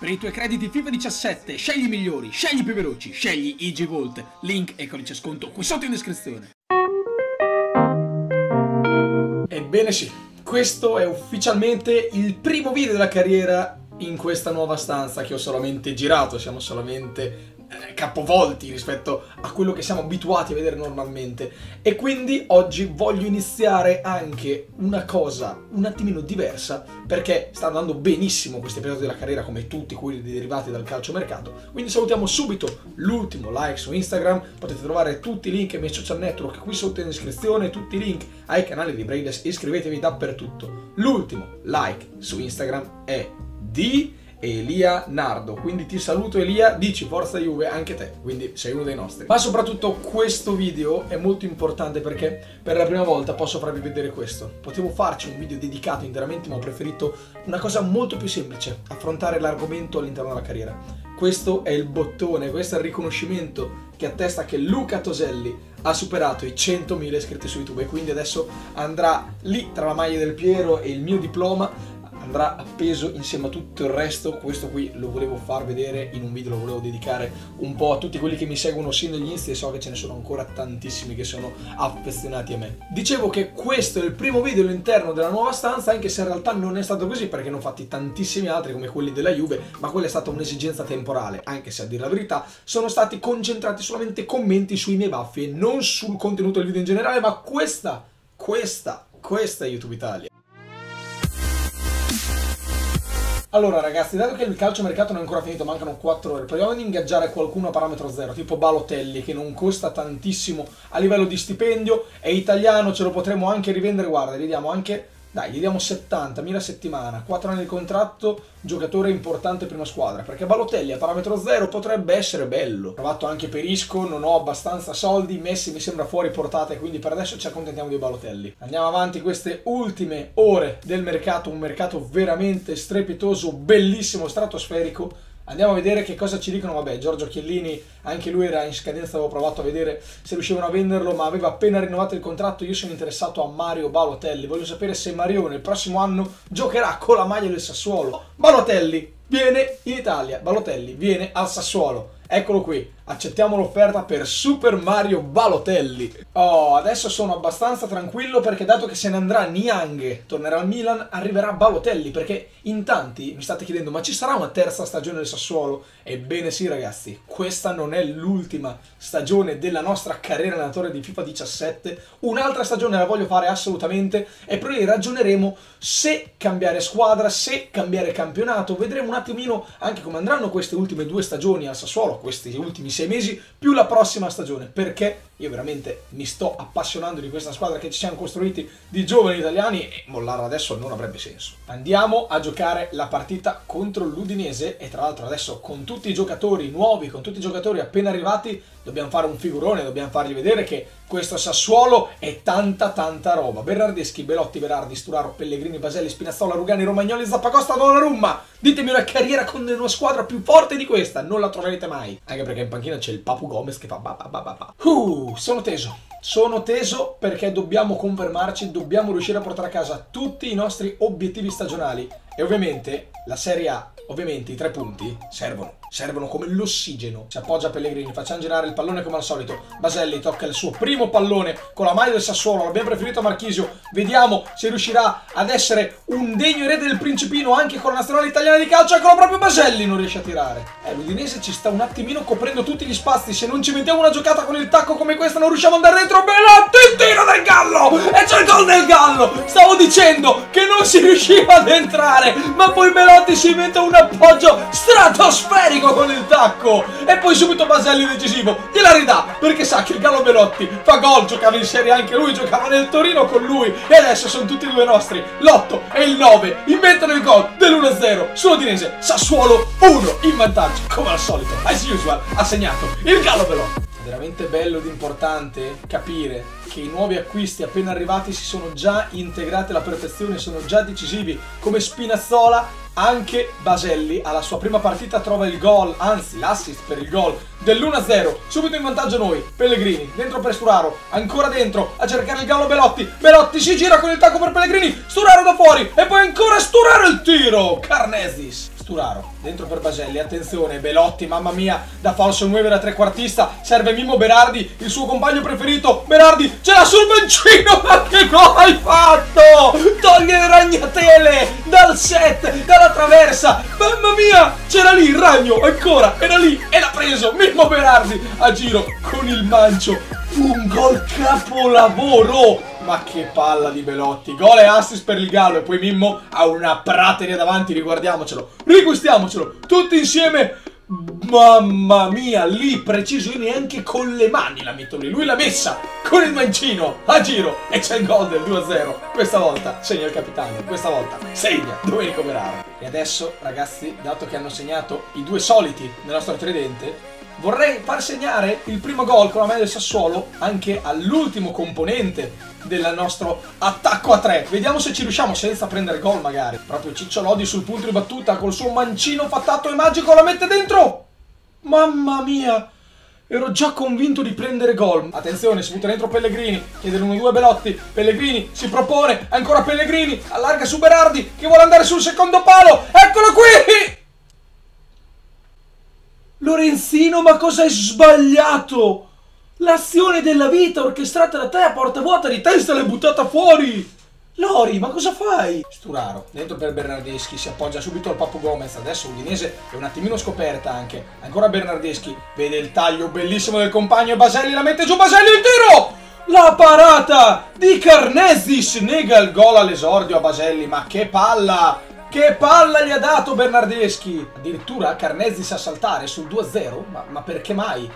Per i tuoi crediti FIFA 17, scegli i migliori, scegli i più veloci, scegli IG Link e codice sconto qui sotto in descrizione. Ebbene sì, questo è ufficialmente il primo video della carriera in questa nuova stanza che ho solamente girato, siamo solamente capovolti rispetto a quello che siamo abituati a vedere normalmente. E quindi oggi voglio iniziare anche una cosa un attimino diversa perché sta andando benissimo questo episodio della carriera come tutti quelli derivati dal calcio mercato quindi salutiamo subito l'ultimo like su Instagram. Potete trovare tutti i link ai miei social network qui sotto in descrizione tutti i link ai canali di Brainless iscrivetevi dappertutto. L'ultimo like su Instagram è di Elia Nardo. Quindi ti saluto Elia, dici forza Juve anche te, quindi sei uno dei nostri. Ma soprattutto questo video è molto importante perché per la prima volta posso farvi vedere questo. Potevo farci un video dedicato interamente ma ho preferito una cosa molto più semplice, affrontare l'argomento all'interno della carriera. Questo è il bottone, questo è il riconoscimento che attesta che Luca Toselli ha superato i 100.000 iscritti su YouTube e quindi adesso andrà lì tra la maglia del Piero e il mio diploma andrà appeso insieme a tutto il resto. Questo qui lo volevo far vedere in un video lo volevo dedicare un po' a tutti quelli che mi seguono sin dagli inizi e so che ce ne sono ancora tantissimi che sono affezionati a me. Dicevo che questo è il primo video all'interno della nuova stanza anche se in realtà non è stato così perché ne ho fatti tantissimi altri come quelli della Juve ma quella è stata un'esigenza temporale. Anche se a dire la verità sono stati concentrati solamente commenti sui miei baffi e non sul contenuto del video in generale ma questa questa questa è YouTube Italia Allora ragazzi, dato che il calcio mercato non è ancora finito, mancano 4 ore, proviamo ad ingaggiare qualcuno a parametro zero, tipo Balotelli, che non costa tantissimo a livello di stipendio, è italiano, ce lo potremo anche rivendere, guarda, gli diamo anche dai, gli diamo 70.000 a settimana, 4 anni di contratto, giocatore importante prima squadra, perché Balotelli a parametro zero potrebbe essere bello. Ho provato anche per Isco, non ho abbastanza soldi, Messi mi sembra fuori portata e quindi per adesso ci accontentiamo di Balotelli. Andiamo avanti queste ultime ore del mercato, un mercato veramente strepitoso, bellissimo, stratosferico Andiamo a vedere che cosa ci dicono. Vabbè, Giorgio Chiellini, anche lui era in scadenza, avevo provato a vedere se riuscivano a venderlo, ma aveva appena rinnovato il contratto. Io sono interessato a Mario Balotelli. Voglio sapere se Mario nel prossimo anno giocherà con la maglia del Sassuolo. Balotelli viene in Italia. Balotelli viene al Sassuolo. Eccolo qui accettiamo l'offerta per Super Mario Balotelli. Oh, adesso sono abbastanza tranquillo perché dato che se ne andrà Niang, tornerà al Milan, arriverà Balotelli, perché in tanti mi state chiedendo ma ci sarà una terza stagione del Sassuolo? Ebbene sì ragazzi, questa non è l'ultima stagione della nostra carriera allenatore di FIFA 17, un'altra stagione la voglio fare assolutamente e poi ragioneremo se cambiare squadra, se cambiare campionato, vedremo un attimino anche come andranno queste ultime due stagioni al Sassuolo, questi ultimi sei mesi più la prossima stagione. Perché io veramente mi sto appassionando di questa squadra che ci siamo costruiti di giovani italiani e mollarla adesso non avrebbe senso. Andiamo a giocare la partita contro l'Udinese e tra l'altro adesso con tutti i giocatori nuovi, con tutti i giocatori appena arrivati, dobbiamo fare un figurone, dobbiamo fargli vedere che questo Sassuolo è tanta tanta roba. Bernardeschi, Belotti, Berardi, Sturaro, Pellegrini, Baselli, Spinazzola, Rugani, Romagnoli, Zappacosta, Donnarumma. Ditemi una carriera con una squadra più forte di questa, non la troverete mai. Anche perché in panchina c'è il Papu Gomez che fa ba ba ba ba ba. Uh, sono teso. Sono teso perché dobbiamo confermarci, dobbiamo riuscire a portare a casa tutti i nostri obiettivi stagionali. E ovviamente la Serie A, ovviamente i tre punti servono servono come l'ossigeno. Si appoggia Pellegrini, facciamo girare il pallone come al solito. Baselli tocca il suo primo pallone con la maglia del Sassuolo, l'abbiamo preferito a Marchisio. Vediamo se riuscirà ad essere un degno erede del Principino anche con la nazionale italiana di calcio. Eccolo proprio Baselli non riesce a tirare. Eh, l'Udinese ci sta un attimino coprendo tutti gli spazi. Se non ci mettiamo una giocata con il tacco come questa non riusciamo ad andare dentro. Belotti, il tiro del Gallo! E c'è il gol del Gallo! Stavo dicendo che non si riusciva ad entrare, ma poi Belotti si inventa un appoggio stratosferico Federico con il tacco. E poi subito Baselli decisivo. Gliela ridà perché sa che il Gallo Belotti fa gol giocava in serie anche lui giocava nel Torino con lui. E adesso sono tutti e due nostri. L'8 e il 9 inventano il gol dell'1-0 sull'Udinese. Sassuolo 1 in vantaggio come al solito as usual ha segnato il Gallo Belotti. Veramente bello ed importante capire che i nuovi acquisti appena arrivati si sono già integrati alla perfezione, sono già decisivi, come Spinazzola anche Baselli alla sua prima partita trova il gol, anzi l'assist per il gol dell'1-0. Subito in vantaggio noi, Pellegrini, dentro per Sturaro, ancora dentro a cercare il gallo Belotti. Belotti si gira con il tacco per Pellegrini, Sturaro da fuori e poi ancora Sturaro il tiro. Carnesis Sturaro, dentro per Baselli, attenzione, Belotti, mamma mia, da falso 9 da trequartista, serve Mimmo Berardi, il suo compagno preferito, Berardi, ce l'ha sul bencino, ma che gol hai fatto? Toglie le ragnatele dal set, dalla traversa, mamma mia, c'era lì il ragno, ancora, era lì e l'ha preso, Mimmo Berardi, a giro con il mancio, un gol capolavoro, ma che palla di Belotti. Gol e assist per il Gallo. E poi Mimmo ha una prateria davanti. Riguardiamocelo. Rigustiamocelo. Tutti insieme. Mamma mia, lì preciso. Io neanche con le mani la metto lì. Lui l'ha messa con il mancino a giro. E c'è il gol del 2-0. Questa volta segna il capitano. Questa volta segna Domenico Beraro. E adesso, ragazzi, dato che hanno segnato i due soliti nel nostro tridente, vorrei far segnare il primo gol con la maglia del Sassuolo anche all'ultimo componente del nostro attacco a tre. Vediamo se ci riusciamo senza prendere gol magari. Proprio Ciccio Lodi sul punto di battuta col suo mancino fattato e magico la mette dentro. Mamma mia! Ero già convinto di prendere gol. Attenzione, si butta dentro Pellegrini. Chiede l'1-2 Belotti. Pellegrini si propone. Ancora Pellegrini. Allarga su Berardi che vuole andare sul secondo palo. Eccolo qui! Lorenzino, ma cosa hai sbagliato? L'azione della vita orchestrata da te a porta vuota di testa l'hai buttata fuori! Lori, ma cosa fai? Sturaro, dentro per Bernardeschi, si appoggia subito al Papu Gomez. Adesso Udinese è un attimino scoperta anche. Ancora Bernardeschi, vede il taglio bellissimo del compagno e Baselli la mette giù. Baselli il tiro! La parata di Carnesis nega il gol all'esordio a Baselli. Ma che palla! Che palla gli ha dato Bernardeschi! Addirittura Carnesis a saltare sul 2-0? Ma, ma perché mai?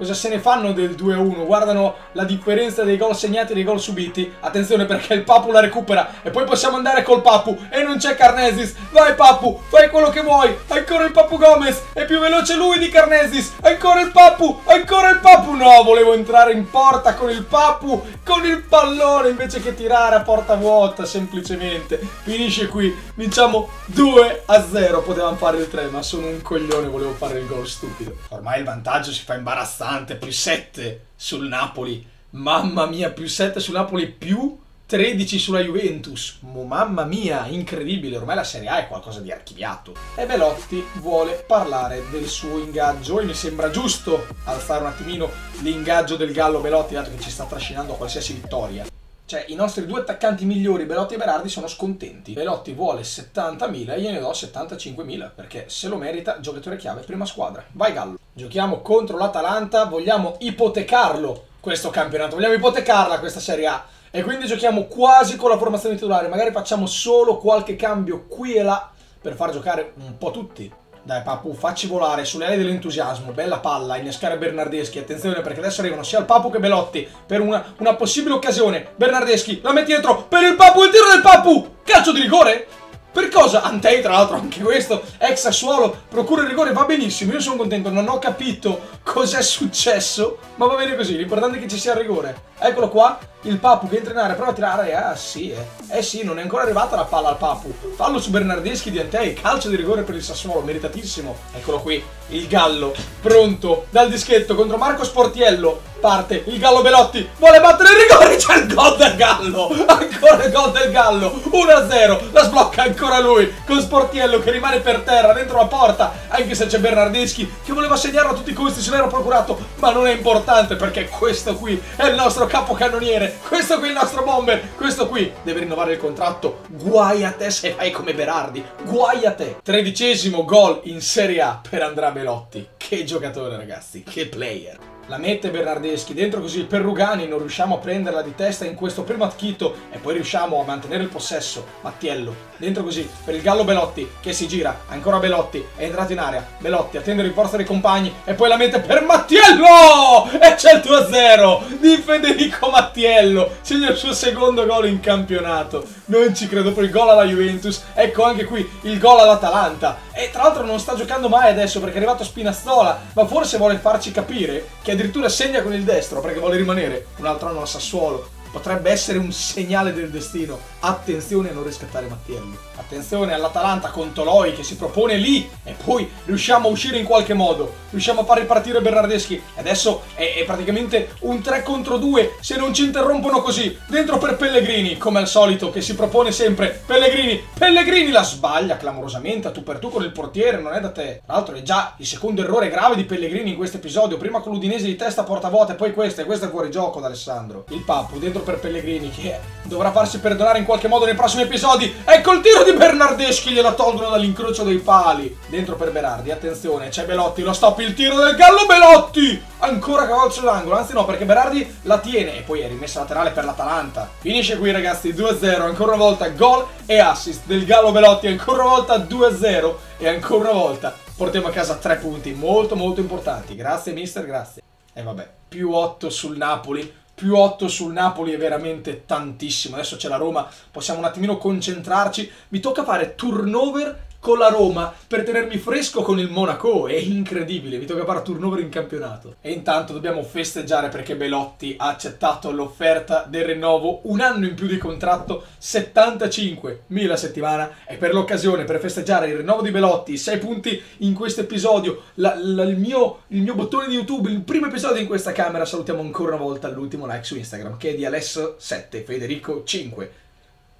Cosa se ne fanno del 2-1? Guardano la differenza dei gol segnati e dei gol subiti. Attenzione perché il Papu la recupera e poi possiamo andare col Papu e non c'è Carnesis. Vai Papu, fai quello che vuoi. Ancora il Papu Gomez, è più veloce lui di Carnesis. Ancora il Papu, ancora il Papu. No, volevo entrare in porta con il Papu, con il pallone invece che tirare a porta vuota semplicemente. Finisce qui, vinciamo 2-0. Potevamo fare il 3, ma sono un coglione, volevo fare il gol stupido. Ormai il vantaggio si fa imbarazzare imbarazzante, più 7 sul Napoli. Mamma mia, più 7 sul Napoli, più 13 sulla Juventus. mamma mia, incredibile, ormai la Serie A è qualcosa di archiviato. E Belotti vuole parlare del suo ingaggio e mi sembra giusto alzare un attimino l'ingaggio del Gallo Belotti, dato che ci sta trascinando a qualsiasi vittoria. Cioè, i nostri due attaccanti migliori, Belotti e Berardi, sono scontenti. Belotti vuole 70.000 e gliene do 75.000, perché se lo merita, giocatore chiave, prima squadra. Vai Gallo. Giochiamo contro l'Atalanta, vogliamo ipotecarlo questo campionato, vogliamo ipotecarla questa Serie A. E quindi giochiamo quasi con la formazione titolare, magari facciamo solo qualche cambio qui e là per far giocare un po' tutti. Dai Papu, facci volare sulle ali dell'entusiasmo, bella palla, innescare Bernardeschi, attenzione perché adesso arrivano sia il Papu che Belotti per una, una possibile occasione. Bernardeschi, la metti dietro per il Papu, il tiro del Papu! Calcio di rigore? Per cosa? Antei, tra l'altro, anche questo, ex Sassuolo, procura il rigore, va benissimo, io sono contento, non ho capito cos'è successo, ma va bene così, l'importante è che ci sia il rigore. Eccolo qua, il Papu che entra in area, prova a tirare, ah sì, eh. eh sì, non è ancora arrivata la palla al Papu. Fallo su Bernardeschi di Antei, calcio di rigore per il Sassuolo, meritatissimo. Eccolo qui, il Gallo, pronto, dal dischetto contro Marco Sportiello, parte il Gallo Belotti, vuole battere il rigore, c'è il gol Gallo, ancora il gol del Gallo, 1-0, la sblocca ancora lui, con Sportiello che rimane per terra, dentro la porta, anche se c'è Bernardeschi che voleva segnarlo a tutti i costi, se l'era procurato, ma non è importante perché questo qui è il nostro capocannoniere, questo qui è il nostro bomber, questo qui deve rinnovare il contratto, guai a te se fai come Berardi, guai a te. Tredicesimo gol in Serie A per Andrea Belotti, che giocatore ragazzi, che player la mette Bernardeschi dentro così per Rugani non riusciamo a prenderla di testa in questo primo acchito e poi riusciamo a mantenere il possesso. Mattiello dentro così per il Gallo Belotti che si gira ancora Belotti è entrato in area. Belotti attende il rinforzo dei compagni e poi la mette per Mattiello! E c'è il 2-0 di Federico Mattiello segna il suo secondo gol in campionato. Non ci credo per il gol alla Juventus ecco anche qui il gol all'Atalanta. E tra l'altro non sta giocando mai adesso perché è arrivato Spinazzola ma forse vuole farci capire che addirittura segna con il destro perché vuole rimanere un altro anno al Sassuolo. Potrebbe essere un segnale del destino. Attenzione a non riscattare Mattiello. Attenzione all'Atalanta con Toloi che si propone lì e poi riusciamo a uscire in qualche modo. Riusciamo a far ripartire Bernardeschi. Adesso è, è praticamente un 3 contro 2 se non ci interrompono così. Dentro per Pellegrini, come al solito, che si propone sempre. Pellegrini, Pellegrini la sbaglia clamorosamente a tu per tu con il portiere, non è da te. Tra l'altro è già il secondo errore grave di Pellegrini in questo episodio. Prima con l'Udinese di testa porta vuota e poi questa e questo è fuori gioco da Alessandro. Il Papu dentro per Pellegrini che dovrà farsi perdonare in qualche modo nei prossimi episodi. Ecco il tiro di Bernardeschi, gliela tolgono dall'incrocio dei pali. Dentro per Berardi, attenzione, c'è Belotti, lo stop, il tiro del Gallo Belotti! Ancora cavalcio d'angolo, anzi no, perché Berardi la tiene e poi è rimessa laterale per l'Atalanta. Finisce qui ragazzi, 2-0, ancora una volta gol e assist del Gallo Belotti, ancora una volta 2-0 e ancora una volta portiamo a casa 3 punti molto molto importanti. Grazie mister, grazie. E vabbè, più 8 sul Napoli, più 8 sul Napoli è veramente tantissimo. Adesso c'è la Roma, possiamo un attimino concentrarci. Mi tocca fare turnover con la Roma per tenermi fresco con il Monaco. È incredibile, mi tocca fare turnover in campionato. E intanto dobbiamo festeggiare perché Belotti ha accettato l'offerta del rinnovo, un anno in più di contratto, 75.000 a settimana. E per l'occasione, per festeggiare il rinnovo di Belotti, 6 punti in questo episodio, il, mio, il mio bottone di YouTube, il primo episodio in questa camera, salutiamo ancora una volta l'ultimo like su Instagram, che è di Alessio7, Federico 5.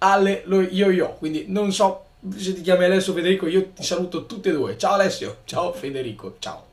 Ale lo io io, quindi non so se ti chiami Alessio Federico, io ti saluto tutti e due. Ciao Alessio, ciao Federico, ciao.